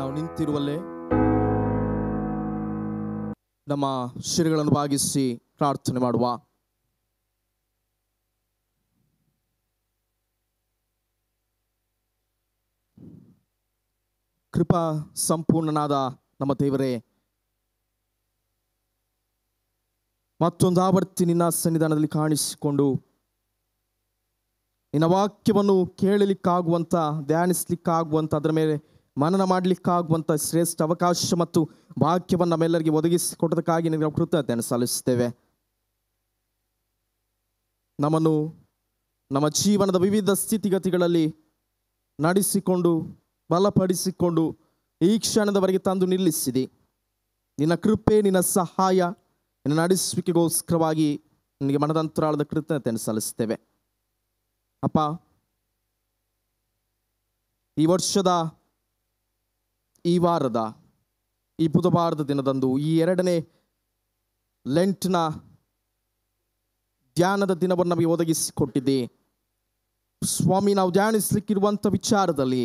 ನಾವು ನಿಂತಿರುವಲ್ಲೇ. ನಮ್ಮ ಶಿರಗಳನ್ನು ಭಾಗಿಸಿ ಪ್ರಾರ್ಥನೆ ಮಾಡುವ. ಕೃಪಾ ಸಂಪೂರ್ಣನಾದ ನಮ್ಮ ದೇವರೇ, ಮತ್ತೊಂದು ಆವರ್ತಿ ನಿನ್ನ ಸನ್ನಿಧಾನದಲ್ಲಿ ಕಾಣಿಸಿಕೊಂಡು ನಿನ್ನ ವಾಕ್ಯವನ್ನು ಕೇಳಲಿಕ್ಕಾಗುವಂಥ ಧ್ಯಾನಿಸ್ಲಿಕ್ಕಾಗುವಂಥ ಅದರ ಮೇಲೆ ಮನನ ಮಾಡಲಿಕ್ಕಾಗುವಂಥ ಶ್ರೇಷ್ಠ ಅವಕಾಶ ಮತ್ತು ಭಾಗ್ಯವನ್ನು ನಮ್ಮೆಲ್ಲರಿಗೆ ಒದಗಿಸಿಕೊಟ್ಟದಕ್ಕಾಗಿ ನಿಮಗೆ ಕೃತಜ್ಞತೆಯನ್ನು ಸಲ್ಲಿಸುತ್ತೇವೆ. ನಮ್ಮನ್ನು ನಮ್ಮ ಜೀವನದ ವಿವಿಧ ಸ್ಥಿತಿಗತಿಗಳಲ್ಲಿ ನಡೆಸಿಕೊಂಡು, ಬಲಪಡಿಸಿಕೊಂಡು ಈ ಕ್ಷಣದವರೆಗೆ ತಂದು ನಿಲ್ಲಿಸಿದೆ. ನಿನ್ನ ಕೃಪೆ, ನಿನ್ನ ಸಹಾಯ, ನಿನ್ನ ನಡೆಸುವಿಕೆಗೋಸ್ಕರವಾಗಿ ನಿನಗೆ ಮನದಂತರಾಳದ ಕೃತಜ್ಞತೆಯನ್ನು ಸಲ್ಲಿಸ್ತೇವೆ ಅಪ್ಪ, ಈ ವರ್ಷದ ಈ ವಾರದ, ಈ ಬುಧವಾರದ ದಿನದಂದು ಈ ಎರಡನೇ ಲೆಂಟ್ನ ಧ್ಯಾನದ ದಿನವನ್ನು ನಮಗೆ ಒದಗಿಸಿಕೊಟ್ಟಿದ್ದೆ. ಸ್ವಾಮಿ, ನಾವು ಧ್ಯಾನಿಸಲಿಕ್ಕಿರುವಂಥ ವಿಚಾರದಲ್ಲಿ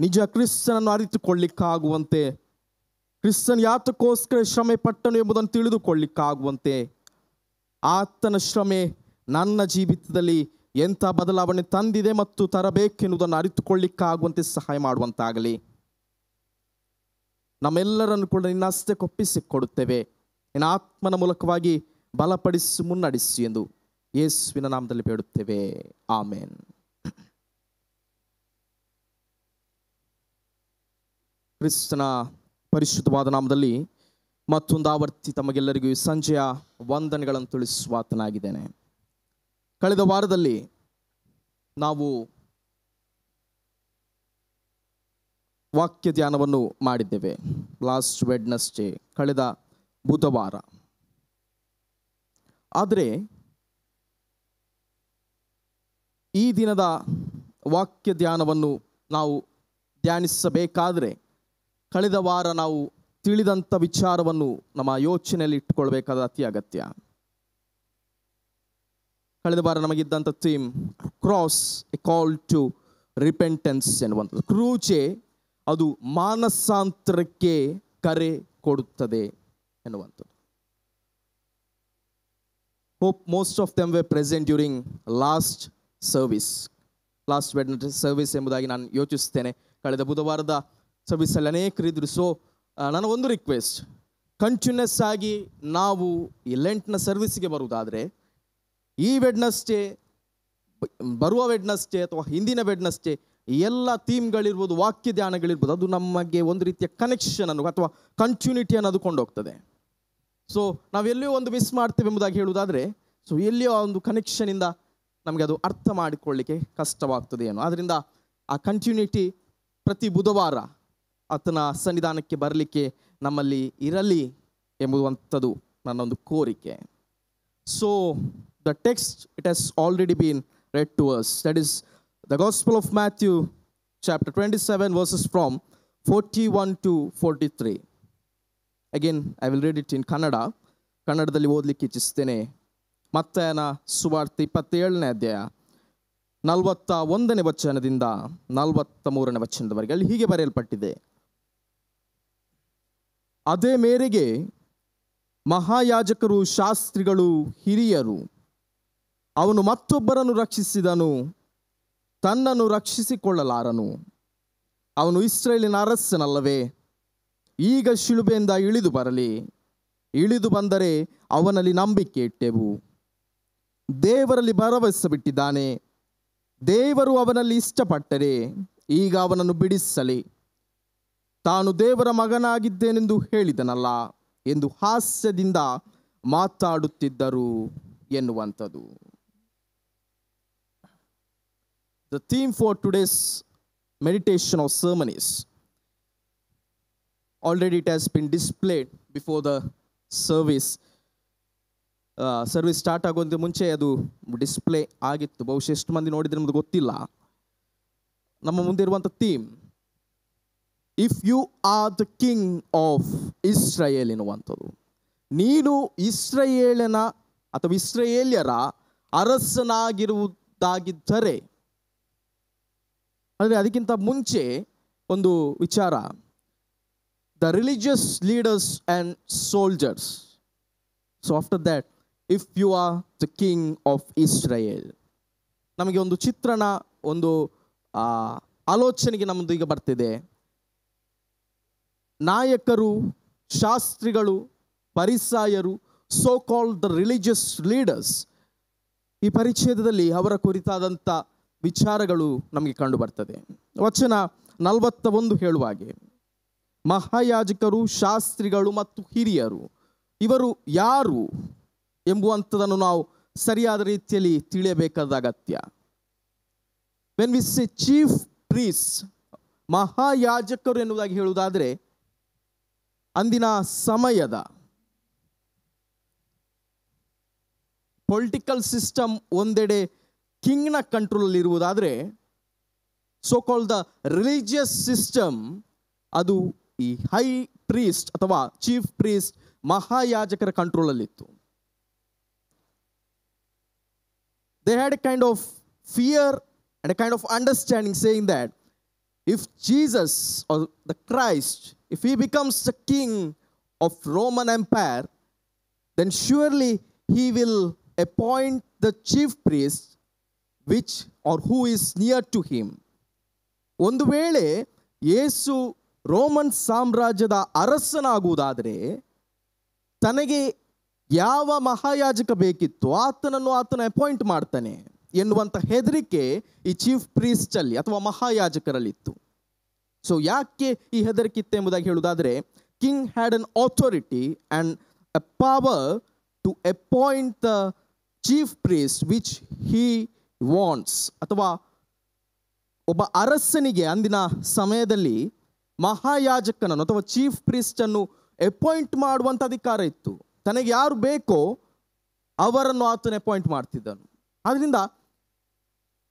ನಿಜ ಕ್ರಿಸ್ತನನ್ನು ಅರಿತುಕೊಳ್ಳಿಕ್ಕಾಗುವಂತೆ, ಕ್ರಿಸ್ತನ್ ಯಾತಕ್ಕೋಸ್ಕರ ಶ್ರಮೆ ಪಟ್ಟನು ಎಂಬುದನ್ನು ತಿಳಿದುಕೊಳ್ಳಿಕ್ಕಾಗುವಂತೆ, ಆತನ ಶ್ರಮೆ ನನ್ನ ಜೀವಿತದಲ್ಲಿ ಎಂಥ ಬದಲಾವಣೆ ತಂದಿದೆ ಮತ್ತು ತರಬೇಕೆನ್ನುವುದನ್ನು ಅರಿತುಕೊಳ್ಳಿಕ್ಕಾಗುವಂತೆ ಸಹಾಯ ಮಾಡುವಂತಾಗಲಿ. ನಮ್ಮೆಲ್ಲರನ್ನು ಕೂಡ ನಿನ್ನ ಹಸ್ತೆ ಕೊಪ್ಪಿಸಿಕೊಡುತ್ತೇವೆ ನಿನ್ನ ಆತ್ಮನ ಮೂಲಕವಾಗಿ ಬಲಪಡಿಸಿ, ಮುನ್ನಡೆಸಿ ಎಂದು ಯೇಸುವಿನ ನಾಮದಲ್ಲಿ ಬೇಡುತ್ತೇವೆ. ಆಮೇನ್. ಕ್ರಿಸ್ತನ ಪರಿಶುದ್ಧವಾದ ನಾಮದಲ್ಲಿ ಮತ್ತೊಂದು ಆವರ್ತಿ ತಮಗೆಲ್ಲರಿಗೂ ಸಂಜೆಯ ವಂದನೆಗಳನ್ನು ತಿಳಿಸುವಾತನಾಗಿದ್ದೇನೆ ಕಳೆದ ವಾರದಲ್ಲಿ ನಾವು ವಾಕ್ಯ ಧ್ಯಾನವನ್ನು ಮಾಡಿದ್ದೇವೆ. ಲಾಸ್ಟ್ ವೆಡ್ನಸ್ಡೇ ಕಳೆದ ಬುಧವಾರ. ಆದರೆ, ಈ ದಿನದ ವಾಕ್ಯ ಧ್ಯಾನವನ್ನು ನಾವು ಧ್ಯಾನಿಸಬೇಕಾದರೆ, ಕಳೆದ ವಾರ ನಾವು ತಿಳಿದಂಥ ವಿಚಾರವನ್ನು ನಮ್ಮ ಯೋಚನೆಯಲ್ಲಿ ಇಟ್ಟುಕೊಳ್ಬೇಕಾದ ಅತಿ ಅಗತ್ಯ. ಕಳೆದ ವಾರ ನಮಗಿದ್ದಂಥ theme cross a call to repentance ಎನ್ನುವಂಥದ್ದು. ಕ್ರೂಚೆ ಅದು ಮಾನಸಾಂತರಕ್ಕೆ ಕರೆ ಕೊಡುತ್ತದೆ ಎನ್ನುವಂಥದ್ದು. Hope most of them were present during last service last Wed service ಎಂಬುದಾಗಿ ನಾನು ಯೋಚಿಸ್ತೇನೆ ಕಳೆದ ಬುಧವಾರದ ಸರ್ವಿಸಲ್ಲಿ ಅನೇಕರಿದ್ರು ಸೊ ನನ್ನ ಒಂದು ರಿಕ್ವೆಸ್ಟ್ ಕಂಟಿನ್ಯೂಸ್ ಆಗಿ ನಾವು ಈ ಲೆಂಟ್ನ ಸರ್ವಿಸ್ಗೆ ಬರುವುದಾದರೆ, ಈ ವೆಡ್ನಸ್ಟೇ ಬರುವ ವೆಡ್ನಸ್ಟೇ ಅಥವಾ ಹಿಂದಿನ ವೆಡ್ನಸ್ಡೇ ಎಲ್ಲ ಥೀಮ್ಗಳಿರ್ಬೋದು ವಾಕ್ಯ ಧ್ಯಾನಗಳಿರ್ಬೋದು ಅದು ನಮಗೆ ಒಂದು ರೀತಿಯ ಕನೆಕ್ಷನ್ ಅನ್ನು, ಅಥವಾ ಕಂಟಿನ್ಯೂಟಿಯನ್ನು ಅದು ಕೊಂಡೋಗ್ತದೆ. ಸೊ ನಾವೆಲ್ಲಿಯೋ ಒಂದು ಮಿಸ್ ಮಾಡ್ತೇವೆ ಎಂಬುದಾಗಿ ಹೇಳುವುದಾದರೆ ಸೊ ಎಲ್ಲಿಯೋ ಒಂದು ಕನೆಕ್ಷನಿಂದ ನಮಗೆ ಅದು ಅರ್ಥ ಮಾಡಿಕೊಳ್ಳಿಕ್ಕೆ ಕಷ್ಟವಾಗ್ತದೆ ಏನು. ಆದ್ದರಿಂದ ಆ ಕಂಟ್ಯುನಿಟಿ ಪ್ರತಿ ಬುಧವಾರ ಆತನ ಸನ್ನಿಧಾನಕ್ಕೆ ಬರಲಿಕ್ಕೆ ನಮ್ಮಲ್ಲಿ ಇರಲಿ ಎಂಬುವಂಥದ್ದು ನನ್ನೊಂದು ಕೋರಿಕೆ. So the text it has already been read to us that is the Gospel of Matthew chapter twenty seven verses from forty one to forty three read I will Kannada. ಕನ್ನಡದಲ್ಲಿ ಓದಲಿಕ್ಕೆ ಇಚ್ಛಿಸ್ತೇನೆ ಮತ್ತಯನ ಸುವಾರ್ತೆ ಇಪ್ಪತ್ತೇಳನೇ ಅಧ್ಯಾಯ, ನಲವತ್ತ ಒಂದನೇ ವಚನದಿಂದ ನಲವತ್ತ ಮೂರನೇ ವಚನದವರೆಗೆ ಅಲ್ಲಿ ಹೀಗೆ ಬರೆಯಲ್ಪಟ್ಟಿದೆ. ಅದೇ ಮೇರೆಗೆ ಮಹಾಯಾಜಕರು, ಶಾಸ್ತ್ರಿಗಳು, ಹಿರಿಯರು, ಅವನು ಮತ್ತೊಬ್ಬರನ್ನು ರಕ್ಷಿಸಿದನು. ತನ್ನನ್ನು ರಕ್ಷಿಸಿಕೊಳ್ಳಲಾರನು. ಅವನು ಇಸ್ರೇಲಿನ ಅರಸನಲ್ಲವೇ. ಈಗ ಶಿಲುಬೆಯಿಂದ ಇಳಿದು ಬರಲಿ. ಇಳಿದು ಬಂದರೆ ಅವನಲ್ಲಿ ನಂಬಿಕೆ ಇಟ್ಟೆವು. ದೇವರಲ್ಲಿ ಭರವಸೆ ಬಿಟ್ಟಿದ್ದಾನೆ. ದೇವರು ಅವನಲ್ಲಿ ಇಷ್ಟಪಟ್ಟರೆ ಈಗ ಅವನನ್ನು ಬಿಡಿಸಲಿ. ತಾನು ದೇವರ ಮಗನಾಗಿದ್ದೇನೆಂದು ಹೇಳಿದನಲ್ಲ ಎಂದು ಹಾಸ್ಯದಿಂದ ಮಾತಾಡುತ್ತಿದ್ದರು ಎನ್ನುವಂಥದ್ದು. The theme for today's meditation of sermon is already it has been displayed before the service service start ಆಗೋದಕ್ಕೆ ಮುಂಚೆ ಅದು ಡಿಸ್ಪ್ಲೇ ಆಗಿತ್ತು. ಬಹುಶಃ ಎಷ್ಟು ಮಂದಿ ನೋಡಿದ್ರೆ ನಮ್ಗೆ ಗೊತ್ತಿಲ್ಲ. ನಮ್ಮ ಮುಂದೆ ಇರುವಂಥ theme if you are the king of Israel ಎನ್ನುವಂಥದ್ದು ನೀನು ಇಸ್ರಾಯೇಲನ ಅಥವಾ ಇಸ್ರೇಲಿಯರ ಅರಸನಾಗಿರುವುದಾಗಿದ್ದರೆ ಅಂದರೆ ಅದಕ್ಕಿಂತ ಮುಂಚೆ ಒಂದು ವಿಚಾರ. The religious leaders and soldiers so after that if you are the king of Israel ನಮಗೆ ಒಂದು ಚಿತ್ರಣ, ಒಂದು ಆಲೋಚನೆಗೆ ನಮ್ಮದು ಈಗ ಬರ್ತಿದೆ. ನಾಯಕರು, ಶಾಸ್ತ್ರಿಗಳು, ಪರಿಸಾಯರು so called the religious leaders ಈ ಪರಿಚ್ಛೇದದಲ್ಲಿ ಅವರ ಕುರಿತಾದಂಥ ವಿಚಾರಗಳು ನಮಗೆ ಕಂಡು ಬರ್ತದೆ. ವಚನ ನಲವತ್ತ ಒಂದು ಹೇಳುವ ಹಾಗೆ, ಮಹಾಯಾಜಕರು, ಶಾಸ್ತ್ರಿಗಳು ಮತ್ತು ಹಿರಿಯರು, ಇವರು ಯಾರು ಎಂಬುವಂಥದನ್ನು ನಾವು ಸರಿಯಾದ ರೀತಿಯಲ್ಲಿ ತಿಳಿಯಬೇಕಾದ ಅಗತ್ಯ. When we see chief priest ಮಹಾಯಾಜಕರು ಎನ್ನುವುದಾಗಿ ಹೇಳುವುದಾದರೆ, ಅಂದಿನ ಸಮಯದ ಪೊಲಿಟಿಕಲ್ ಸಿಸ್ಟಮ್ ಒಂದೆಡೆ ಕಿಂಗ್ನ ಕಂಟ್ರೋಲಲ್ಲಿ ಇರುವುದಾದರೆ so call the religious system ಅದು ಈ ಹೈ ಪ್ರೀಸ್ಟ್ ಅಥವಾ ಚೀಫ್ ಪ್ರೀಸ್ಟ್ ಮಹಾಯಾಜಕರ ಕಂಟ್ರೋಲಲ್ಲಿತ್ತು they had a kind of fear and a kind of understanding saying that if Jesus or the Christ, if he becomes the king of Roman Empire, then surely he will appoint the chief priest which are who is near to him ಒಂದು ವೇಳೆ ಯೇಸು Roman ಸಾಮ್ರಾಜ್ಯದ ಅರಸನಾಗುವುದಾದರೆ, ತನಗೆ ಯಾವ ಮಹಾಯಾಜಕ ಬೇಕಿತ್ತು ಆತನನ್ನು ಆತನ appoint ಮಾಡ್ತಾನೆ ಎನ್ನುವಂಥ ಹೆದರಿಕೆ ಈ ಚೀಫ್ ಪ್ರೀಸ್ಟ್ ಅಲ್ಲಿ ಅಥವಾ ಮಹಾಯಾಜಕರಲ್ಲಿತ್ತು. ಸೊ ಯಾಕೆ ಈ ಹೆದರಿಕೆ ಇತ್ತು ಎಂಬುದಾಗಿ ಹೇಳುವುದಾದರೆ king had an authority and a power to appoint the chief priest which he wants ಅಥವಾ ಒಬ್ಬ ಅರಸನಿಗೆ ಅಂದಿನ ಸಮಯದಲ್ಲಿ ಮಹಾಯಾಜಕನನ್ನು ಅಥವಾ ಚೀಫ್ ಅನ್ನು ಅಪಾಯಿಂಟ್ ಮಾಡುವಂಥ ಅಧಿಕಾರ ಇತ್ತು. ತನಗೆ ಯಾರು ಬೇಕೋ ಅವರನ್ನು ಆತನ ಅಪಾಯಿಂಟ್ ಮಾಡ್ತಿದ್ದನು. ಆದ್ದರಿಂದ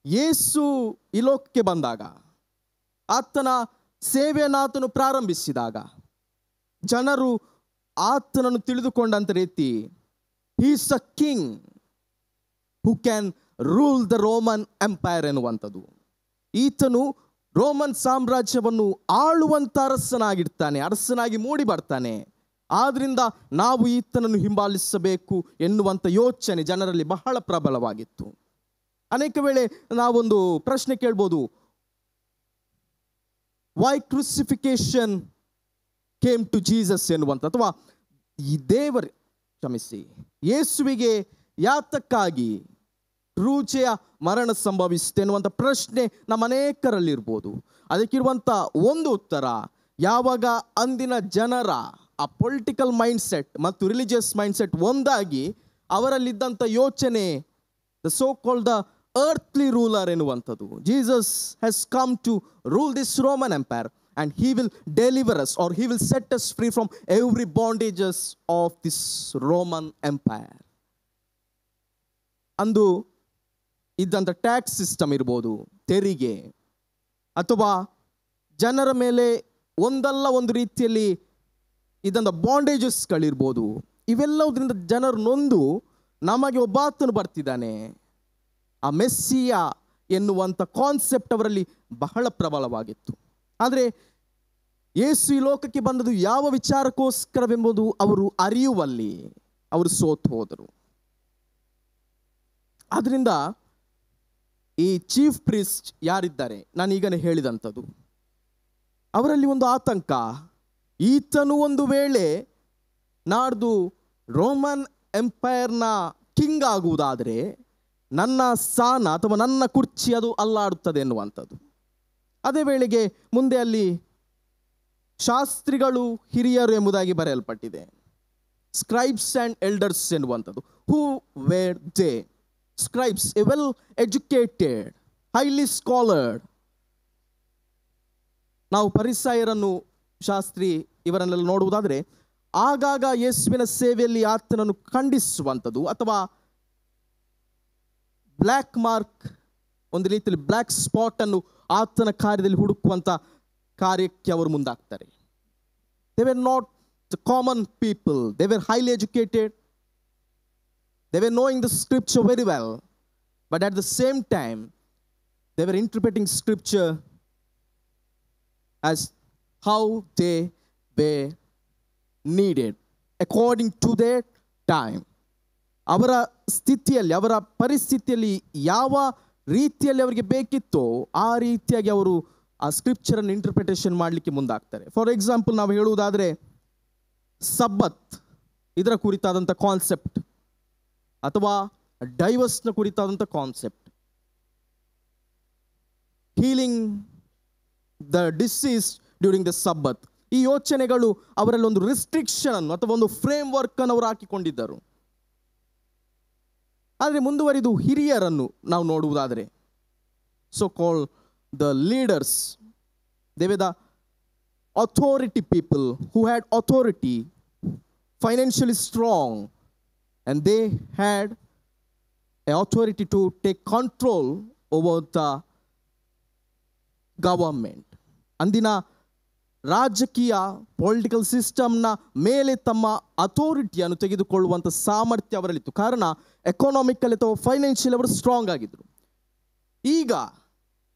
ಯೇಸು ಈ ಲೋಕಕ್ಕೆ ಬಂದಾಗ, ಆತನ ಸೇವೆಯನ್ನು ಆತನು ಪ್ರಾರಂಭಿಸಿದಾಗ, ಜನರು ಆತನನ್ನು ತಿಳಿದುಕೊಂಡಂತ ರೀತಿ he's a king who can rule the Roman empire ಎನ್ನುವಂಥದ್ದು. ಈತನು ರೋಮನ್ ಸಾಮ್ರಾಜ್ಯವನ್ನು ಆಳುವಂಥ ಅರಸನಾಗಿರ್ತಾನೆ, ಅರಸನಾಗಿ ಮೂಡಿ ಬರ್ತಾನೆ. ಆದ್ರಿಂದ ನಾವು ಈತನನ್ನು ಹಿಂಬಾಲಿಸಬೇಕು ಎನ್ನುವಂಥ ಯೋಚನೆ ಜನರಲ್ಲಿ ಬಹಳ ಪ್ರಬಲವಾಗಿತ್ತು. ಅನೇಕ ವೇಳೆ ನಾವೊಂದು ಪ್ರಶ್ನೆ ಕೇಳ್ಬೋದು. Why crucifixion came to Jesus ಎನ್ನುವಂಥ ಅಥವಾ ಈ ದೇವರ, ಕ್ಷಮಿಸಿ, ಯೇಸುವಿಗೆ ಯಾತಕ್ಕಾಗಿ ಕ್ರೂಚೆಯ ಮರಣ ಸಂಭವಿಸುತ್ತೆ ಎನ್ನುವಂಥ ಪ್ರಶ್ನೆ ನಮ್ಮ ಅನೇಕರಲ್ಲಿರ್ಬೋದು ಅದಕ್ಕಿರುವಂಥ ಒಂದು ಉತ್ತರ, ಯಾವಾಗ ಅಂದಿನ ಜನರ ಆ ಪೊಲಿಟಿಕಲ್ ಮೈಂಡ್ಸೆಟ್ ಮತ್ತು ರಿಲಿಜಿಯಸ್ ಮೈಂಡ್ಸೆಟ್ ಒಂದಾಗಿ ಅವರಲ್ಲಿದ್ದಂಥ ಯೋಚನೆ the so call the earthly ruler ಎನ್ನುವಂಥದ್ದು. Jesus has come to rule this Roman empire and he will deliver us or he will set us free from every bondages of this Roman empire ಅಂದು ಇದ್ದಂಥ tax system ಇರ್ಬೋದು, ತೆರಿಗೆ, ಅಥವಾ ಜನರ ಮೇಲೆ ಒಂದಲ್ಲ ಒಂದು ರೀತಿಯಲ್ಲಿ ಇದ್ದಂಥ ಬಾಂಡೇಜಸ್ಗಳಿರ್ಬೋದು ಇವೆಲ್ಲವುದರಿಂದ ಜನರು ನೊಂದು ನಮಗೆ ಒಬ್ಬಾತನು ಬರ್ತಿದ್ದಾನೆ. ಆ ಮೆಸ್ಸಿಯ ಎನ್ನುವಂಥ ಕಾನ್ಸೆಪ್ಟ್ ಅವರಲ್ಲಿ ಬಹಳ ಪ್ರಬಲವಾಗಿತ್ತು. ಆದರೆ ಯೇಸು ಈ ಲೋಕಕ್ಕೆ ಬಂದದ್ದು ಯಾವ ವಿಚಾರಕ್ಕೋಸ್ಕರವೆಂಬುದು ಅವರು ಅರಿಯುವಲ್ಲಿ ಅವರು ಸೋತು ಹೋದರು. ಆದ್ರಿಂದ ಈ ಚೀಫ್ ಪ್ರಿಸ್ಟ್ ಯಾರಿದ್ದಾರೆ? ನಾನು ಈಗನೇ ಹೇಳಿದಂಥದ್ದು. ಅವರಲ್ಲಿ ಒಂದು ಆತಂಕ. ಈತನು ಒಂದು ವೇಳೆ ನಾಡ್ದು ರೋಮನ್ ಎಂಪೈರ್ನ ಕಿಂಗ್ ಆಗುವುದಾದರೆ ನನ್ನ ಸ್ಥಾನ ಅಥವಾ ನನ್ನ ಕುರ್ಚಿ ಅದು ಅಲ್ಲಾಡುತ್ತದೆ ಎನ್ನುವಂಥದ್ದು. ಅದೇ ವೇಳೆಗೆ ಮುಂದೆ ಅಲ್ಲಿ ಶಾಸ್ತ್ರಿಗಳು ಹಿರಿಯರು ಎಂಬುದಾಗಿ ಬರೆಯಲ್ಪಟ್ಟಿದೆ. ಸ್ಕ್ರೈಬ್ಸ್ ಆ್ಯಂಡ್ ಎಲ್ಡರ್ಸ್ ಎನ್ನುವಂಥದ್ದು. Who were they scribes a well educated highly scholared ನಾವು ಪರಿಸಾಯರನ್ನು ಶಾಸ್ತ್ರಿ ಇವರನ್ನೆಲ್ಲ ನೋಡುವುದಾದರೆ, ಆಗಾಗ ಯೇಸುವಿನ ಸೇವೆಯಲ್ಲಿ ಆತನನ್ನು ಖಂಡಿಸುವಂಥದ್ದು, ಅಥವಾ ಬ್ಲ್ಯಾಕ್ ಮಾರ್ಕ್ ಒಂದು ರೀತಿಯಲ್ಲಿ ಬ್ಲ್ಯಾಕ್ ಸ್ಪಾಟ್ ಅನ್ನು ಆತನ ಕಾರ್ಯದಲ್ಲಿ ಹುಡುಕುವಂಥ ಕಾರ್ಯಕ್ಕೆ ಅವರು ಮುಂದಾಗ್ತಾರೆ. They were not common people they were highly educated they were knowing the scripture very well, but at the same time, they were interpreting scripture as how they way needed according to the time ಅವರ ಸ್ಥಿತಿಯಲ್ಲಿ, ಅವರ ಪರಿಸ್ಥಿತಿಯಲ್ಲಿ ಯಾವ ರೀತಿಯಲ್ಲಿ ಅವರಿಗೆ ಬೇಕಿತ್ತೋ ಆ ರೀತಿಯಾಗಿ ಅವರು ಆ ಸ್ಕ್ರಿಪ್ಚರನ್ನು ಇಂಟರ್ಪ್ರಿಟೇಷನ್ ಮಾಡಲಿಕ್ಕೆ ಮುಂದಾಗ್ತಾರೆ. ಫಾರ್ ಎಕ್ಸಾಂಪಲ್ ನಾವು ಹೇಳುವುದಾದರೆ ಸಬ್ಬತ್ ಇದರ ಕುರಿತಾದಂಥ ಕಾನ್ಸೆಪ್ಟ್ ಅಥವಾ ಡೈವರ್ಸ್ನ ಕುರಿತಾದಂಥ concept healing the disease during the Sabbath ಈ ಯೋಚನೆಗಳು ಅವರಲ್ಲಿ ಒಂದು ರಿಸ್ಟ್ರಿಕ್ಷನ್ ಅನ್ನು ಅಥವಾ ಒಂದು ಫ್ರೇಮ್ ವರ್ಕ್ ಅನ್ನು ಅವರು ಹಾಕಿಕೊಂಡಿದ್ದರು. ಆದರೆ ಮುಂದುವರಿದು ಹಿರಿಯರನ್ನು ನಾವು ನೋಡುವುದಾದರೆ so call the leaders they were the authority people who had authority financially strong and they had a to take control over the government ಅಂದಿನ ರಾಜಕೀಯ ಪೊಲಿಟಿಕಲ್ ಸಿಸ್ಟಮ್ನ ಮೇಲೆ ತಮ್ಮ ಅಥಾರಿಟಿಯನ್ನು ತೆಗೆದುಕೊಳ್ಳುವಂಥ ಸಾಮರ್ಥ್ಯ ಅವರಲ್ಲಿತ್ತು. ಕಾರಣ ಎಕನಾಮಿಕಲ್ ಅಥವಾ ಫೈನಾನ್ಷಿಯಲ್ ಅವರು ಸ್ಟ್ರಾಂಗ್ ಆಗಿದ್ದರು ಈಗ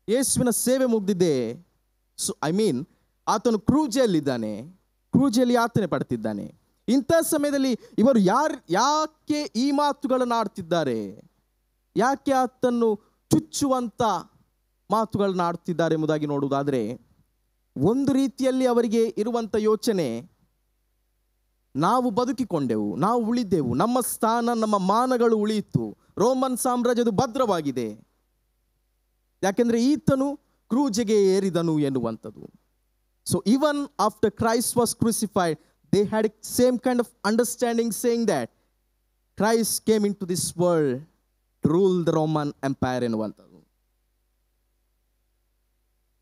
ಯೇಸುವಿನ ಸೇವೆ ಮುಗ್ದಿದೆ. ಸೊ ಐ ಮೀನ್ ಆತನು ಕ್ರೂಜೆಯಲ್ಲಿದ್ದಾನೆ. ಕ್ರೂಜೆಯಲ್ಲಿ ಯಾತನೆ ಪಡ್ತಿದ್ದಾನೆ. ಇಂಥ ಸಮಯದಲ್ಲಿ ಇವರು ಯಾರು, ಯಾಕೆ ಈ ಮಾತುಗಳನ್ನು ಆಡ್ತಿದ್ದಾರೆ ಯಾಕೆ ಆತನ್ನು ಚುಚ್ಚುವಂಥ ಮಾತುಗಳನ್ನು ಆಡ್ತಿದ್ದಾರೆ ಎಂಬುದಾಗಿ ನೋಡುವುದಾದರೆ, ಒಂದು ರೀತಿಯಲ್ಲಿ ಅವರಿಗೆ ಇರುವಂಥ ಯೋಚನೆ, ನಾವು ಬದುಕಿಕೊಂಡೆವು, ನಾವು ಉಳಿದೆವು, ನಮ್ಮ ಸ್ಥಾನ, ನಮ್ಮ ಮಾನಗಳು ಉಳಿಯಿತು, ರೋಮನ್ ಸಾಮ್ರಾಜ್ಯದು ಭದ್ರವಾಗಿದೆ. ಯಾಕೆಂದರೆ ಈತನು ಕ್ರೂಜೆಗೆ ಏರಿದನು ಎನ್ನುವಂಥದ್ದು. So even after Christ was crucified they had same kind of understanding saying that Christ came into this world world the roman empire in ಎನ್ನುವಂಥದ್ದು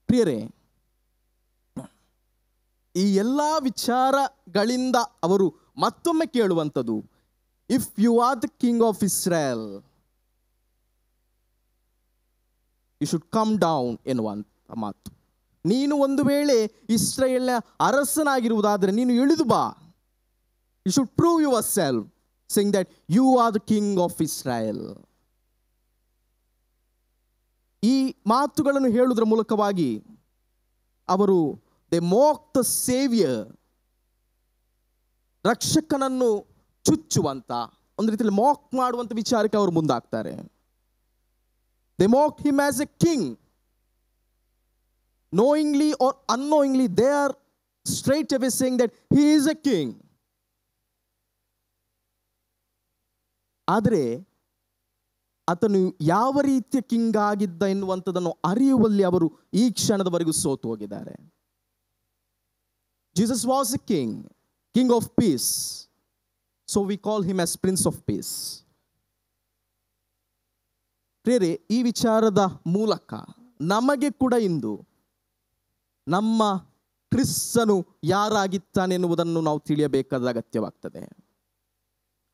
ಪ್ರಿಯರೇ ಈ ಎಲ್ಲ ವಿಚಾರಗಳಿಂದ ಅವರು ಮತ್ತೊಮ್ಮೆ ಕೇಳುವಂಥದ್ದು if you are the king of Israel you should come down ಎನ್ನುವಂಥ ಮಾತು ನೀನು ಒಂದು ವೇಳೆ ಇಸ್ರೇಲ್ನ ಅರಸನಾಗಿರುವುದಾದರೆ ನೀನು ಇಳಿದು ಬಾ. You should prove yourself sing that you are the king of Israel ಈ ಮಾತುಗಳನ್ನು ಹೇಳುವುದರ ಮೂಲಕವಾಗಿ ಅವರು ದೆ ಮೋಕ್ ದ ಸೇವಿಯರ್ ರಕ್ಷಕನನ್ನು ಚುಚ್ಚುವಂತ, ಒಂದು ರೀತಿಯಲ್ಲಿ ಮಾಕ್ ಮಾಡುವಂಥ ವಿಚಾರಕ್ಕೆ ಅವರು ಮುಂದಾಗ್ತಾರೆ. They mock him as a king knowingly or unknowingly they are straight away saying that he is a king ಆದರೆ ಆತನು ಯಾವ ರೀತಿಯ ಕಿಂಗ್ ಆಗಿದ್ದ ಎನ್ನುವಂಥದ್ದನ್ನು ಅರಿಯುವಲ್ಲಿ ಅವರು ಈ ಕ್ಷಣದವರೆಗೂ ಸೋತು ಹೋಗಿದ್ದಾರೆ. Jesus was a king king of peace so we call him as prince of peace ಪ್ರೇರೆ ಈ ವಿಚಾರದ ಮೂಲಕ ನಮಗೆ ಕೂಡ ಇಂದು ನಮ್ಮ ಕ್ರಿಸ್ತನು ಯಾರಾಗಿತ್ತಾನೆ ಎನ್ನುವುದನ್ನು ನಾವು ತಿಳಿಯಬೇಕಾದ ಅಗತ್ಯವಾಗ್ತದೆ.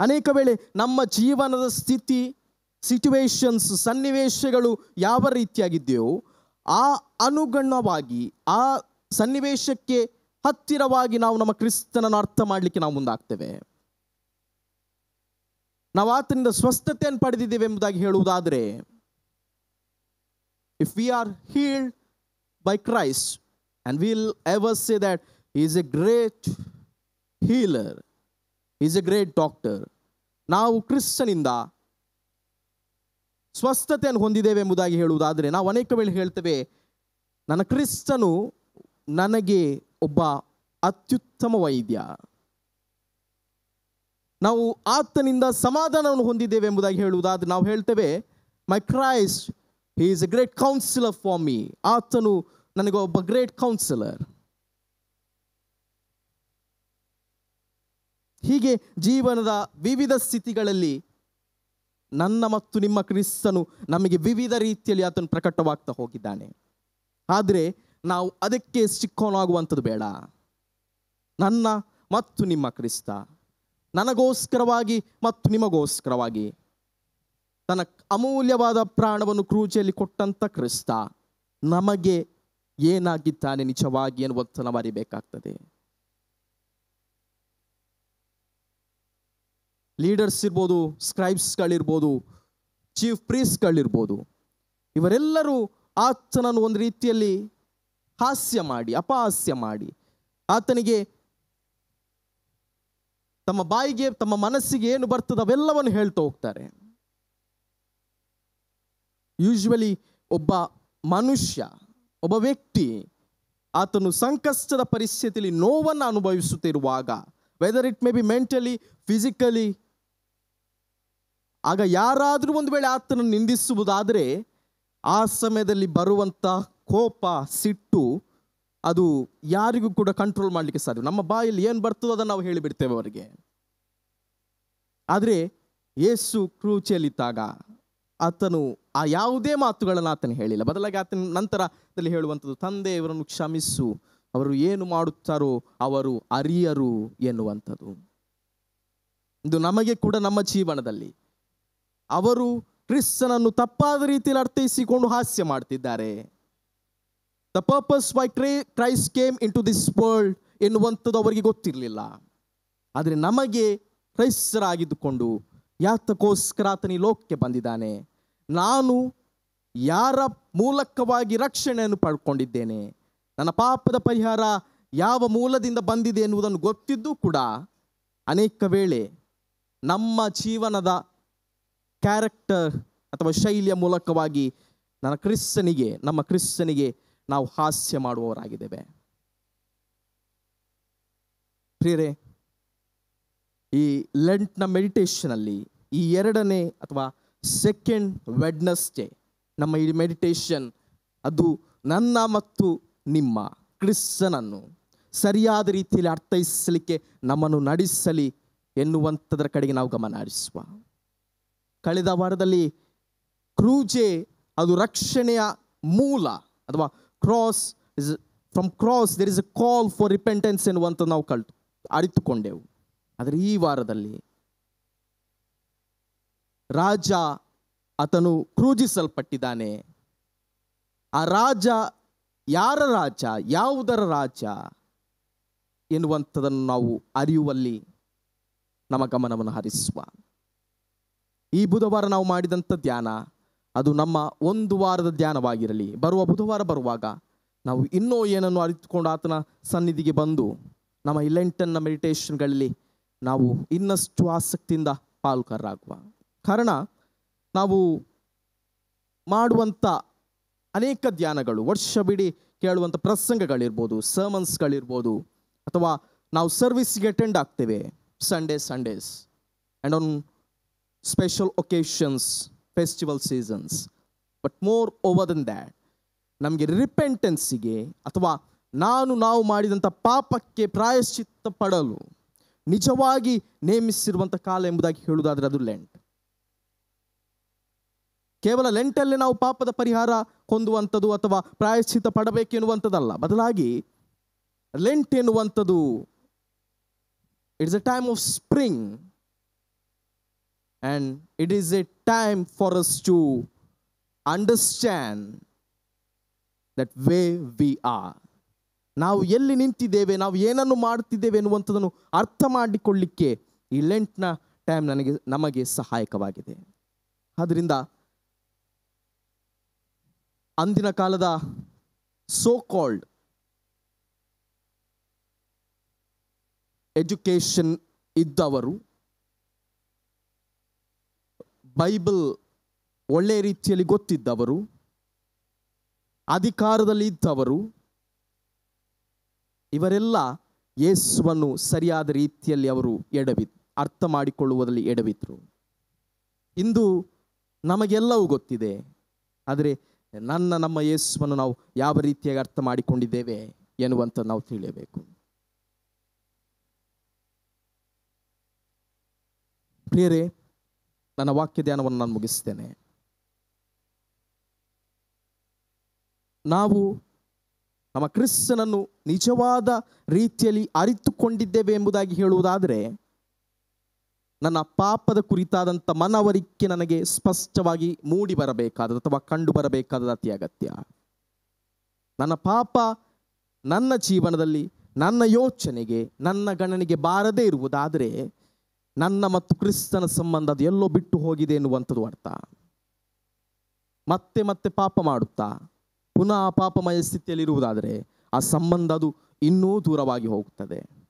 ಅನೇಕ ವೇಳೆ ನಮ್ಮ ಜೀವನದ ಸ್ಥಿತಿ ಸಿಚುವೇಶನ್ಸ್ ಸನ್ನಿವೇಶಗಳು ಯಾವ ರೀತಿಯಾಗಿದೆಯೋ ಆ ಅನುಗುಣವಾಗಿ, ಆ ಸನ್ನಿವೇಶಕ್ಕೆ ಹತ್ತಿರವಾಗಿ ನಾವು ನಮ್ಮ ಕ್ರಿಸ್ತನನ್ನು ಅರ್ಥ ಮಾಡಲಿಕ್ಕೆ ನಾವು ಮುಂದಾಗ್ತೇವೆ. ನಾವು ಆತನಿಂದ ಸ್ವಸ್ಥತೆಯನ್ನು ಪಡೆದಿದ್ದೇವೆ ಎಂಬುದಾಗಿ ಹೇಳುವುದಾದರೆ if we are healed by Christ and will ever he is is a great healer is a great doctor ನಾವು ಕ್ರಿಸ್ತನಿಂದ ಸ್ವಸ್ಥತೆಯನ್ನು ಹೊಂದಿದ್ದೇವೆ ಎಂಬುದಾಗಿ ಹೇಳುವುದಾದರೆ ನಾವು ಅನೇಕ ವೇಳೆ ಹೇಳ್ತೇವೆ, ನನ್ನ ಕ್ರಿಸ್ತನು ನನಗೆ ಒಬ್ಬ ಅತ್ಯುತ್ತಮ ವೈದ್ಯ. ನಾವು ಆತನಿಂದ ಸಮಾಧಾನವನ್ನು ಹೊಂದಿದ್ದೇವೆ ಎಂಬುದಾಗಿ ಹೇಳುವುದಾದ್ರೆ ನಾವು ಹೇಳ್ತೇವೆ my Christ he is a great counsellor for me ಆತನು ನನಗೆ ಒಬ್ಬ ಗ್ರೇಟ್ ಕೌನ್ಸಿಲರ್ ಹೀಗೆ ಜೀವನದ ವಿವಿಧ ಸ್ಥಿತಿಗಳಲ್ಲಿ ನನ್ನ ಮತ್ತು ನಿಮ್ಮ ಕ್ರಿಸ್ತನು ನಮಗೆ ವಿವಿಧ ರೀತಿಯಲ್ಲಿ ಆತನು ಪ್ರಕಟವಾಗ್ತಾ ಹೋಗಿದ್ದಾನೆ. ಆದರೆ ನಾವು ಅದಕ್ಕೆ ಸಿಕ್ಕೋನಾಗುವಂಥದ್ದು ಬೇಡ. ನನ್ನ ಮತ್ತು ನಿಮ್ಮ ಕ್ರಿಸ್ತ, ನನಗೋಸ್ಕರವಾಗಿ ಮತ್ತು ನಿಮಗೋಸ್ಕರವಾಗಿ ತನ್ನ ಅಮೂಲ್ಯವಾದ ಪ್ರಾಣವನ್ನು ಕ್ರೂಚಿಯಲ್ಲಿ ಕೊಟ್ಟಂಥ ಕ್ರಿಸ್ತ ನಮಗೆ ಏನಾಗಿದ್ದಾನೆ ನಿಜವಾಗಿ ಏನು ನಾವು ಅರಿಬೇಕಾಗ್ತದೆ ಲೀಡರ್ಸ್ ಇರ್ಬೋದು ಸ್ಕ್ರೈಬ್ಸ್ಗಳಿರ್ಬೋದು ಚೀಫ್ ಪ್ರೀಸ್ಗಳಿರ್ಬೋದು ಇವರೆಲ್ಲರೂ ಆತನನ್ನು ಒಂದು ರೀತಿಯಲ್ಲಿ ಹಾಸ್ಯ ಮಾಡಿ, ಅಪಹಾಸ್ಯ ಮಾಡಿ, ಆತನಿಗೆ ತಮ್ಮ ಬಾಯಿಗೆ, ತಮ್ಮ ಮನಸ್ಸಿಗೆ ಏನು ಬರ್ತದೆ ಅವೆಲ್ಲವನ್ನು ಹೇಳ್ತಾ ಹೋಗ್ತಾರೆ. ಯೂಶ್ವಲಿ ಒಬ್ಬ ಮನುಷ್ಯ ಒಬ್ಬ ವ್ಯಕ್ತಿ ಆತನು ಸಂಕಷ್ಟದ ಪರಿಸ್ಥಿತಿಯಲ್ಲಿ ನೋವನ್ನು ಅನುಭವಿಸುತ್ತಿರುವಾಗ whether it may be mentally physically ಆಗ ಯಾರಾದರೂ ಒಂದು ವೇಳೆ ಆತನನ್ನು ನಿಂದಿಸುವುದಾದರೆ, ಆ ಸಮಯದಲ್ಲಿ ಬರುವಂಥ ಕೋಪ, ಸಿಟ್ಟು, ಅದು ಯಾರಿಗೂ ಕೂಡ ಕಂಟ್ರೋಲ್ ಮಾಡಲಿಕ್ಕೆ ಸಾಧ್ಯ. ನಮ್ಮ ಬಾಯಲ್ಲಿ ಏನು ಬರ್ತದೋ ಅದನ್ನು ನಾವು ಹೇಳಿಬಿಡ್ತೇವೆ ಅವರಿಗೆ. ಆದರೆ ಯೇಸು ಕ್ರೂಚಿಯಲ್ಲಿದ್ದಾಗ ಆತನು ಆ ಯಾವುದೇ ಮಾತುಗಳನ್ನು ಆತನು ಹೇಳಿಲ್ಲ. ಬದಲಾಗಿ ಆತನ ನಂತರದಲ್ಲಿ ಹೇಳುವಂಥದ್ದು, ತಂದೆ, ಇವರನ್ನು ಕ್ಷಮಿಸು. ಅವರು ಏನು ಮಾಡುತ್ತಾರೋ ಅವರು ಅರಿಯರು ಎನ್ನುವಂಥದ್ದು. ಇದು ನಮಗೆ ಕೂಡ ನಮ್ಮ ಜೀವನದಲ್ಲಿ. ಅವರು ಕ್ರಿಸ್ತನನ್ನು ತಪ್ಪಾದ ರೀತಿಯಲ್ಲಿ ಅರ್ಥೈಸಿಕೊಂಡು ಹಾಸ್ಯ ಮಾಡ್ತಿದ್ದಾರೆ. The purpose why cry Christ came into this world ಎನ್ನುವಂಥದ್ದು ಅವರಿಗೆ ಗೊತ್ತಿರಲಿಲ್ಲ. ಆದರೆ ನಮಗೆ ಕ್ರೈಸ್ತರಾಗಿದ್ದುಕೊಂಡು ಯಾತಕ್ಕೋಸ್ಕರ ಆತನ ಲೋಕಕ್ಕೆ ಬಂದಿದ್ದಾನೆ? ನಾನು ಯಾರ ಮೂಲಕವಾಗಿ ರಕ್ಷಣೆಯನ್ನು ಪಡ್ಕೊಂಡಿದ್ದೇನೆ? ನನ್ನ ಪಾಪದ ಪರಿಹಾರ ಯಾವ ಮೂಲದಿಂದ ಬಂದಿದೆ ಎನ್ನುವುದನ್ನು ಗೊತ್ತಿದ್ದು ಕೂಡ ಅನೇಕ ವೇಳೆ ನಮ್ಮ ಜೀವನದ ಕ್ಯಾರೆಕ್ಟರ್ ಅಥವಾ ಶೈಲಿಯ ಮೂಲಕವಾಗಿ ನನ್ನ ಕ್ರಿಸ್ತನಿಗೆ, ನಮ್ಮ ಕ್ರಿಸ್ತನಿಗೆ ನಾವು ಹಾಸ್ಯ ಮಾಡುವವರಾಗಿದ್ದೇವೆ. ಪ್ರಿಯರೇ, ಈ ಲೆಂಟ್ನ ಮೆಡಿಟೇಷನಲ್ಲಿ ಈ ಎರಡನೇ ಅಥವಾ ಸೆಕೆಂಡ್ ವೆಡ್ನಸ್ಡೇ ನಮ್ಮ ಈ ಮೆಡಿಟೇಷನ್ ಅದು ನನ್ನ ಮತ್ತು ನಿಮ್ಮ, ಕ್ರಿಸ್ತನನ್ನು ಸರಿಯಾದ ರೀತಿಯಲ್ಲಿ ಅರ್ಥೈಸಲಿಕ್ಕೆ ನಮ್ಮನ್ನು ನಡೆಸಲಿ ಎನ್ನುವಂಥದ್ರ ಕಡೆಗೆ ನಾವು ಗಮನ ಹರಿಸುವ. ಕಳೆದ ವಾರದಲ್ಲಿ ಕ್ರೂಜೆ, ಅದು ರಕ್ಷಣೆಯ ಮೂಲ, ಅಥವಾ cross is from cross there is a call for repentance ಎನ್ನುವಂಥ ನಾವು ಕಲ್ ಅರಿತುಕೊಂಡೆವು. ಆದರೆ ಈ ವಾರದಲ್ಲಿ ರಾಜ ಆತನು ಕ್ರೂಜಿಸಲ್ಪಟ್ಟಿದ್ದಾನೆ. ಆ ರಾಜ ಯಾರ ರಾಜ? ಯಾವುದರ ರಾಜ? ಎನ್ನುವಂಥದನ್ನು ನಾವು ಅರಿಯುವಲ್ಲಿ ನಮ್ಮ ಗಮನವನ್ನು ಹರಿಸುವ. ಈ ಬುಧವಾರ ನಾವು ಮಾಡಿದಂಥ ಧ್ಯಾನ, ಅದು ನಮ್ಮ ಒಂದು ವಾರದ ಧ್ಯಾನವಾಗಿರಲಿ. ಬರುವ ಬುಧವಾರ ಬರುವಾಗ ನಾವು ಇನ್ನೂ ಏನನ್ನು ಅರಿತುಕೊಂಡು ಆತನ ಸನ್ನಿಧಿಗೆ ಬಂದು ನಮ್ಮ ಇಲೆಂಟನ್ನ ಮೆಡಿಟೇಷನ್ಗಳಲ್ಲಿ ನಾವು ಇನ್ನಷ್ಟು ಆಸಕ್ತಿಯಿಂದ ಪಾಲ್ಗಾರರಾಗುವ. ಕಾರಣ ನಾವು ಮಾಡುವಂಥ ಅನೇಕ ಧ್ಯಾನಗಳು ವರ್ಷ ಬಿಡಿ ಕೇಳುವಂಥ ಪ್ರಸಂಗಗಳಿರ್ಬೋದು ಸರ್ಮನ್ಸ್ಗಳಿರ್ಬೋದು ಅಥವಾ ನಾವು ಸರ್ವಿಸ್ಗೆ attend ಆಗ್ತೇವೆ. Sunday Sundays and on special occasions festival seasons but more over than that ನಮಗೆ ರಿಪೆಂಟೆನ್ಸಿಗೆ ಅಥವಾ ನಾನು ನಾವು ಮಾಡಿದಂಥ ಪಾಪಕ್ಕೆ ಪ್ರಾಯಶ್ಚಿತ್ತ ಪಡಲು ನಿಜವಾಗಿ ನೇಮಿಸಿರುವಂಥ ಕಾಲ ಎಂಬುದಾಗಿ ಹೇಳುವುದಾದರೆ ಅದು ಲೆಂಟ್ ಕೇವಲ ಲೆಂಟಲ್ಲಿ ನಾವು ಪಾಪದ ಪರಿಹಾರ ಹೊಂದುವಂಥದ್ದು ಅಥವಾ ಪ್ರಾಯಶ್ಚಿತ ಪಡಬೇಕೆನ್ನುವಂಥದ್ದಲ್ಲ ಬದಲಾಗಿ ಲೆಂಟ್ ಎನ್ನುವಂಥದ್ದು it's a time of spring and it is a time for us to understand that way we are ನಾವು ಎಲ್ಲಿ ನಿಂತಿದ್ದೇವೆ, ನಾವು ಏನನ್ನು ಮಾಡ್ತಿದ್ದೇವೆ ಎನ್ನುವಂಥದ್ದನ್ನು ಅರ್ಥ ಮಾಡಿಕೊಳ್ಳಿಕ್ಕೆ ಈ ಲೆಂಟ್ನ ಟೈಮ್ ನನಗೆ, ನಮಗೆ ಸಹಾಯಕವಾಗಿದೆ. ಆದ್ದರಿಂದ ಅಂದಿನ ಕಾಲದ ಸೋ ಕಾಲ್ಡ್ ಎಜುಕೇಷನ್ ಇದ್ದವರು ಬೈಬಲ್ ಒಳ್ಳೆ ರೀತಿಯಲ್ಲಿ ಗೊತ್ತಿದ್ದವರು, ಅಧಿಕಾರದಲ್ಲಿ ಇದ್ದವರು, ಇವರೆಲ್ಲ ಯೇಸುವನ್ನು ಸರಿಯಾದ ರೀತಿಯಲ್ಲಿ ಅವರು ಎಡವಿ ಅರ್ಥ ಮಾಡಿಕೊಳ್ಳುವುದರಲ್ಲಿ ಎಡವಿದ್ರು. ಇಂದು ನಮಗೆಲ್ಲವೂ ಗೊತ್ತಿದೆ, ಆದರೆ ನನ್ನ, ನಮ್ಮ ಯೇಸುವನ್ನು ನಾವು ಯಾವ ರೀತಿಯಾಗಿ ಅರ್ಥ ಮಾಡಿಕೊಂಡಿದ್ದೇವೆ ಎನ್ನುವಂತ ನಾವು ತಿಳಿಯಬೇಕು. ಪ್ರಿಯರೇ, ನನ್ನ ವಾಕ್ಯ ಧ್ಯಾನವನ್ನು ನಾನು ಮುಗಿಸ್ತೇನೆ. ನಾವು ನಮ್ಮ ಕ್ರಿಸ್ತನನ್ನು ನಿಜವಾದ ರೀತಿಯಲ್ಲಿ ಅರಿತುಕೊಂಡಿದ್ದೇವೆ ಎಂಬುದಾಗಿ ಹೇಳುವುದಾದರೆ ನನ್ನ ಪಾಪದ ಕುರಿತಾದಂಥ ಮನವರಿಕೆ ನನಗೆ ಸ್ಪಷ್ಟವಾಗಿ ಮೂಡಿ ಬರಬೇಕಾದ ಅಥವಾ ಕಂಡು ಬರಬೇಕಾದ ಅತಿ ಅಗತ್ಯ. ನನ್ನ ಪಾಪ ನನ್ನ ಜೀವನದಲ್ಲಿ, ನನ್ನ ಯೋಚನೆಗೆ, ನನ್ನ ಗಣನೆಗೆ ಬಾರದೇ ಇರುವುದಾದರೆ ನನ್ನ ಮತ್ತು ಕ್ರಿಸ್ತನ ಸಂಬಂಧ ಅದು ಎಲ್ಲೋ ಬಿಟ್ಟು ಹೋಗಿದೆ ಎನ್ನುವಂಥದ್ದು ಅರ್ಥ. ಮತ್ತೆ ಮತ್ತೆ ಪಾಪ ಮಾಡುತ್ತಾ, ಪುನಃ ಪಾಪಮಯ ಸ್ಥಿತಿಯಲ್ಲಿ ಇರುವುದಾದರೆ ಆ ಸಂಬಂಧ ಅದು ಇನ್ನೂ ದೂರವಾಗಿ ಹೋಗುತ್ತದೆ.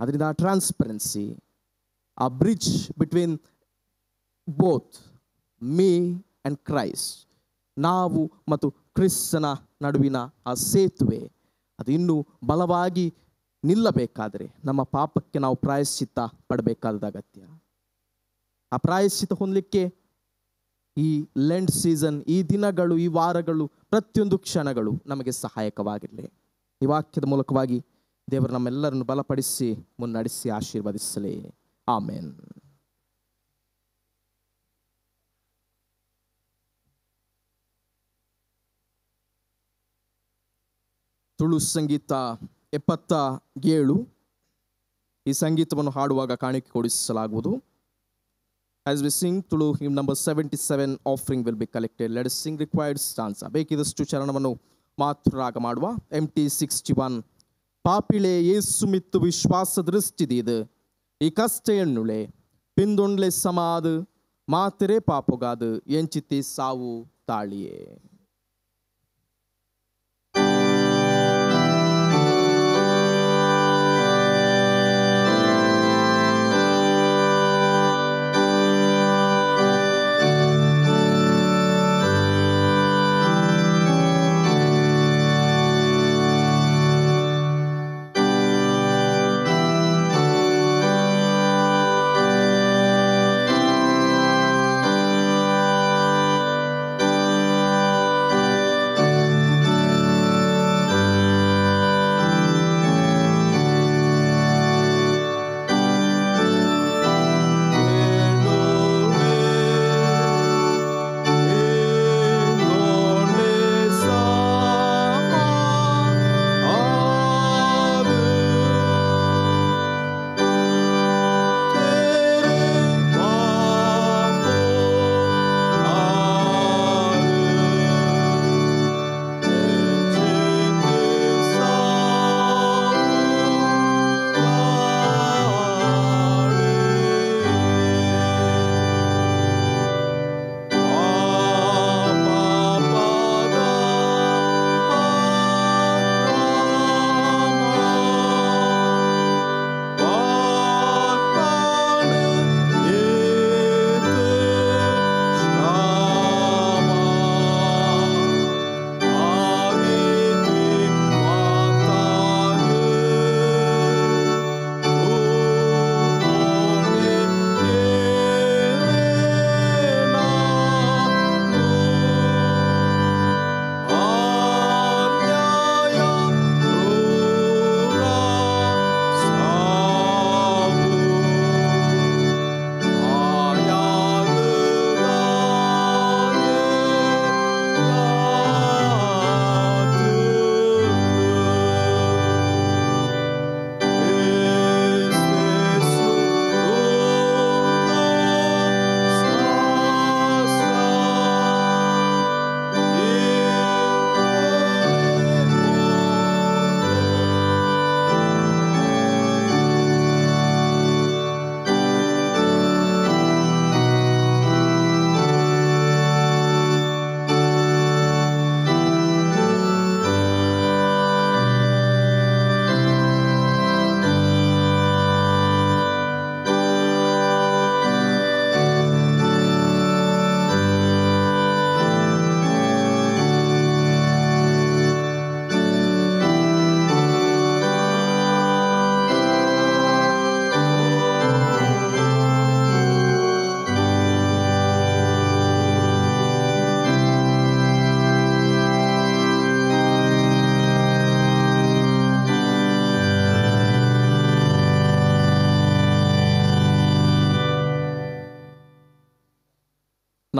ಅದರಿಂದ ಆ transparency a bridge between both me and Christ. ನಾವು ಮತ್ತು ಕ್ರಿಸ್ತನ ನಡುವಿನ ಆ ಸೇತುವೆ, ಅದು ಇನ್ನೂ ಬಲವಾಗಿ ನಿಲ್ಲಬೇಕಾದರೆ ನಮ್ಮ ಪಾಪಕ್ಕೆ ನಾವು ಪ್ರಾಯಶ್ಚಿತ್ತ ಪಡಬೇಕಾದ ಅಗತ್ಯ. ಆ ಪ್ರಾಯಶ್ಚಿತ್ತ ಹೊಂದಲಿಕ್ಕೆ ಈ ಲೆಂಡ್ ಸೀಸನ್ ಈ ದಿನಗಳು, ಈ ವಾರಗಳು, ಪ್ರತಿಯೊಂದು ಕ್ಷಣಗಳು ನಮಗೆ ಸಹಾಯಕವಾಗಿರಲಿ. ಈ ವಾಕ್ಯದ ಮೂಲಕವಾಗಿ ದೇವರು ನಮ್ಮೆಲ್ಲರನ್ನು ಬಲಪಡಿಸಿ, ಮುನ್ನಡೆಸಿ, ಆಶೀರ್ವದಿಸಲಿ. ಆಮೇನ್ ತುಳು ಸಂಗೀತ ಎಪ್ಪತ್ತ ಏಳು ಈ ಸಂಗೀತವನ್ನು ಹಾಡುವಾಗ ಕಾಣಿಕೆ ಕೊಡಿಸಲಾಗುವುದು. As we sing Tulu hymn number 77, offering will be collected. Let us sing required stanza. ಬೇಕಿದಷ್ಟು ಚರಣವನ್ನು ರಾಗ ಮಾಡುವ ಎಂ ಟಿ ಸಿಕ್ಸ್ಟಿ ಒನ್ ಪಾಪಿಳೆ ಏಸುಮಿತ್ತು ವಿಶ್ವಾಸ ದೃಷ್ಟಿದಿದು. ಈ ಕಷ್ಟ ಎಣ್ಣುಳೆ ಪಿಂದೊಂಡ್ಲೆ ಸಮಾದು ಮಾತಿರೆ ಪಾಪುಗಾದು ಎಂಚಿತಿ ಸಾವು ತಾಳಿಯೇ.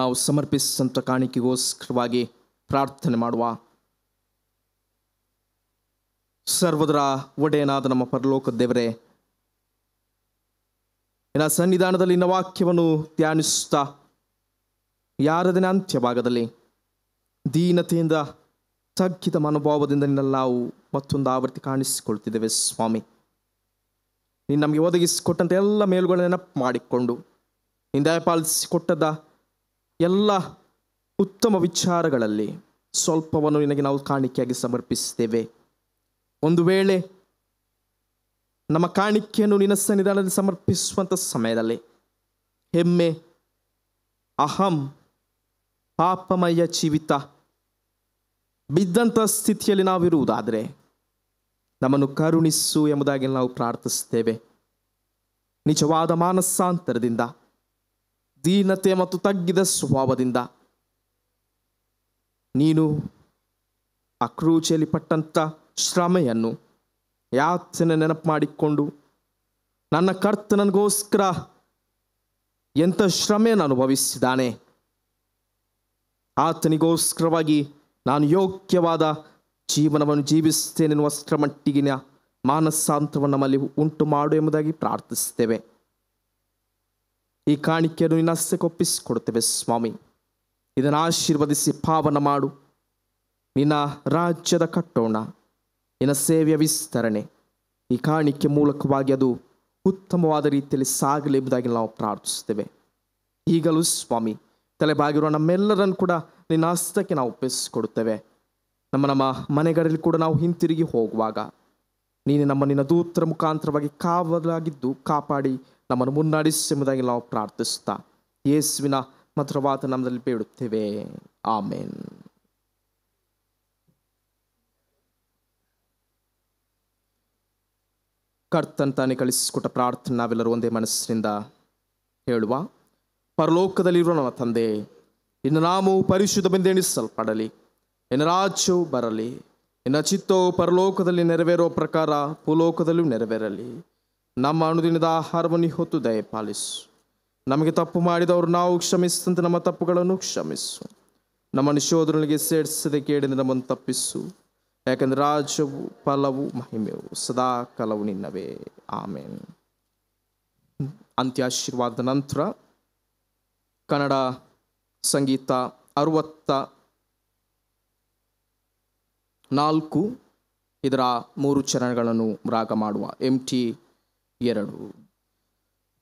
ನಾವು ಸಮರ್ಪಿಸಿದಂಥ ಕಾಣಿಕೆಗೋಸ್ಕರವಾಗಿ ಪ್ರಾರ್ಥನೆ ಮಾಡುವ ಸರ್ವದರ ಒಡೆಯನಾದ ನಮ್ಮ ಪರಲೋಕ ದೇವರೇ, ಇನ್ನ ಸನ್ನಿಧಾನದಲ್ಲಿ ಇನ್ನ ವಾಕ್ಯವನ್ನು ಧ್ಯಾನಿಸುತ್ತಾ ಯಾರದಿನ ಅಂತ್ಯ ಭಾಗದಲ್ಲಿ ದೀನತೆಯಿಂದ ತಗ್ಗಿದ ಮನೋಭಾವದಿಂದ ನಿನ್ನ ನಾವು ಮತ್ತೊಂದು ಆವೃತ್ತಿ ಕಾಣಿಸಿಕೊಳ್ತಿದ್ದೇವೆ ಸ್ವಾಮಿ. ನೀನು ನಮಗೆ ಒದಗಿಸಿಕೊಟ್ಟಂಥ ಎಲ್ಲ ಮೇಲುಗಳ ನೆನಪು ಮಾಡಿಕೊಂಡು ನೀನು ದಯಪಾಲಿಸಿಕೊಟ್ಟದ ಎಲ್ಲ ಉತ್ತಮ ವಿಚಾರಗಳಲ್ಲಿ ಸ್ವಲ್ಪವನ್ನು ನಿನಗೆ ನಾವು ಕಾಣಿಕೆಯಾಗಿ ಸಮರ್ಪಿಸ್ತೇವೆ ಒಂದು ವೇಳೆ ನಮ್ಮ ಕಾಣಿಕೆಯನ್ನು ನಿನ್ನ ಸನ್ನಿಧಾನದಲ್ಲಿ ಸಮರ್ಪಿಸುವಂಥ ಸಮಯದಲ್ಲಿ ಹೆಮ್ಮೆ, ಅಹಂ, ಪಾಪಮಯ ಜೀವಿತ ಬಿದ್ದಂಥ ಸ್ಥಿತಿಯಲ್ಲಿ ನಾವಿರುವುದಾದರೆ ನಮ್ಮನ್ನು ಕರುಣಿಸು ಎಂಬುದಾಗಿ ನಾವು ಪ್ರಾರ್ಥಿಸ್ತೇವೆ ನಿಜವಾದ ಮಾನಸಾಂತರದಿಂದ ದೀನತೆ ಮತ್ತು ತಗ್ಗಿದ ಸ್ವಭಾವದಿಂದ ನೀನು ಅಕ್ರೂಚಿಯಲ್ಲಿ ಕ್ರೂಚೆಯಲ್ಲಿ ಪಟ್ಟಂಥ ಶ್ರಮೆಯನ್ನು ಯಾತನೆ ನೆನಪು ಮಾಡಿಕೊಂಡು ನನ್ನ ಕರ್ತ ನನಗೋಸ್ಕರ ಎಂಥ ಶ್ರಮೆಯನ್ನು ಅನುಭವಿಸಿದ್ದಾನೆ? ಆತನಿಗೋಸ್ಕರವಾಗಿ ನಾನು ಯೋಗ್ಯವಾದ ಜೀವನವನ್ನು ಜೀವಿಸ್ತೇನೆನ್ನುವಷ್ಟರ ಮಟ್ಟಿಗಿನ ಮಾನಸಾಂತವನ್ನು ನಮ್ಮಲ್ಲಿ ಉಂಟು ಮಾಡು ಎಂಬುದಾಗಿ ಪ್ರಾರ್ಥಿಸ್ತೇವೆ ಈ ಕಾಣಿಕೆಯನ್ನು ನಿನ್ನ ಸ್ವಾಮಿ. ಇದನ್ನು ಆಶೀರ್ವದಿಸಿ ಪಾವನ ಮಾಡು. ನಿನ್ನ ರಾಜ್ಯದ ಕಟ್ಟೋಣ, ನಿನ್ನ ಸೇವೆಯ ವಿಸ್ತರಣೆ. ಈ ಕಾಣಿಕೆ ಮೂಲಕವಾಗಿ ಅದು ಉತ್ತಮವಾದ ರೀತಿಯಲ್ಲಿ ಸಾಗಲಿ ಎಂಬುದಾಗಿ ನಾವು ಪ್ರಾರ್ಥಿಸುತ್ತೇವೆ. ಈಗಲೂ ಸ್ವಾಮಿ, ತಲೆಬಾಗಿರುವ ನಮ್ಮೆಲ್ಲರನ್ನು ಕೂಡ ನಿನ್ನ ಹಸ್ತಕ್ಕೆ ನಾವು ಒಪ್ಪಿಸಿಕೊಡುತ್ತೇವೆ. ನಮ್ಮ ನಮ್ಮ ಮನೆಗಳಲ್ಲಿ ಕೂಡ ನಾವು ಹಿಂತಿರುಗಿ ಹೋಗುವಾಗ, ನೀನು ನಮ್ಮ ನಿನ್ನ ದೂತರ ಮುಖಾಂತರವಾಗಿ ಕಾವಲಾಗಿದ್ದು ಕಾಪಾಡಿ ನಮ್ಮನ್ನು ಮುನ್ನಡೆಸುವುದಾಗಿ ನಾವು ಪ್ರಾರ್ಥಿಸ್ತಾ ಯೇಸುವಿನ ಮಧುರವಾದ ನಮ್ಮದಲ್ಲಿ ಬೇಡುತ್ತೇವೆ. ಆಮೇನ್. ಕರ್ತನ್ ತಾನೇ ಕಳಿಸಿಕೊಟ್ಟ ಪ್ರಾರ್ಥನೆ ನಾವೆಲ್ಲರೂ ಒಂದೇ ಮನಸ್ಸಿನಿಂದ ಹೇಳುವ ಪರಲೋಕದಲ್ಲಿರುವ ನಮ್ಮ ತಂದೆ ಇನ್ನು ನಾಮವು ಪರಿಶುದ್ಧವೆಂದು ಎಣಿಸಲ್ಪಡಲಿ. ನಿನ್ನ ರಾಜ್ಯವು ಬರಲಿ. ನಿನ್ನ ಚಿತ್ತವು ಪರಲೋಕದಲ್ಲಿ ನೆರವೇರುವ ಪ್ರಕಾರ ಭೂಲೋಕದಲ್ಲೂ ನೆರವೇರಲಿ. ನಮ್ಮ ಅನುದಿನದ ಆಹಾರವನ್ನು ಹೊತ್ತು ದಯಪಾಲಿಸು ನಮಗೆ ತಪ್ಪು ಮಾಡಿದವರು ನಾವು ಕ್ಷಮಿಸಿದಂತೆ ನಮ್ಮ ತಪ್ಪುಗಳನ್ನು ಕ್ಷಮಿಸು. ನಮ್ಮನ್ನು ಶೋಧನೆಗೆ ಸೇರಿಸದೆ ಕೇಳಿದ ನಮ್ಮನ್ನು ತಪ್ಪಿಸು. ಯಾಕಂದ್ರೆ ರಾಜವು ಫಲವು, ಮಹಿಮೆಯು ಸದಾ ಕಲವು ನಿನ್ನವೇ. ಆಮೇನ್. ಅಂತ್ಯಾಶೀರ್ವಾದದ ನಂತರ ಕನ್ನಡ ಸಂಗೀತ ಅರುವತ್ತ ನಾಲ್ಕು ಇದರ ಮೂರು ಚರಣಗಳನ್ನು ರಾಗ ಮಾಡುವ ಎಂ ಟಿ ಎರಡು.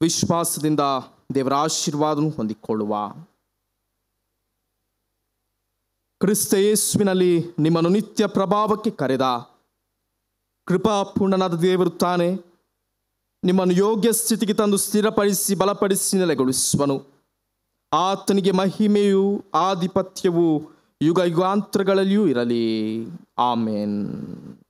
ವಿಶ್ವಾಸದಿಂದ ದೇವರ ಆಶೀರ್ವಾದವನ್ನು ಹೊಂದಿಕೊಳ್ಳುವ. ಕ್ರಿಸ್ತ ಯೇಸುವಿನಲ್ಲಿ ನಿಮ್ಮನ್ನು ನಿತ್ಯ ಪ್ರಭಾವಕ್ಕೆ ಕರೆದ. ಕೃಪಾಪೂರ್ಣನಾದ ದೇವರು ತಾನೆ ನಿಮ್ಮನ್ನು ಯೋಗ್ಯ ಸ್ಥಿತಿಗೆ ತಂದು ಸ್ಥಿರಪಡಿಸಿ, ಬಲಪಡಿಸಿ ನೆಲೆಗೊಳಿಸುವನು. ಆತನಿಗೆ ಮಹಿಮೆಯು ಆಧಿಪತ್ಯವು ಯುಗ ಯುಗಾಂತರಗಳಲ್ಲಿಯೂ ಇರಲಿ. ಆಮೇನ್.